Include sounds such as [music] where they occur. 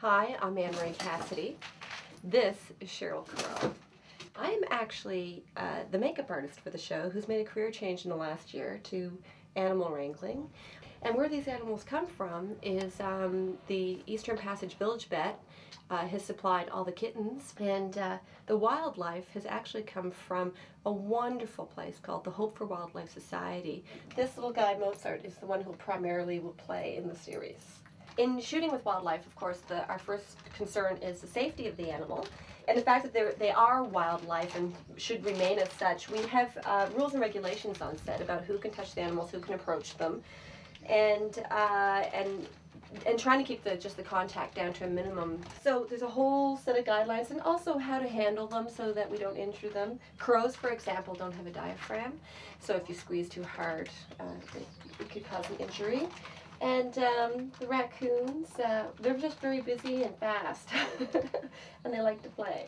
Hi, I'm Anne Marie Cassidy. This is Cheryl Crow. I am actually uh, the makeup artist for the show who's made a career change in the last year to animal wrangling. And where these animals come from is um, the Eastern Passage Village Vet uh, has supplied all the kittens, and uh, the wildlife has actually come from a wonderful place called the Hope for Wildlife Society. This little guy, Mozart, is the one who primarily will play in the series. In shooting with wildlife, of course, the, our first concern is the safety of the animal and the fact that they are wildlife and should remain as such. We have uh, rules and regulations on set about who can touch the animals, who can approach them, and uh, and and trying to keep the just the contact down to a minimum. So there's a whole set of guidelines and also how to handle them so that we don't injure them. Crows, for example, don't have a diaphragm, so if you squeeze too hard, uh, it, it could cause an injury. And um, the raccoons, uh, they're just very busy and fast, [laughs] and they like to play.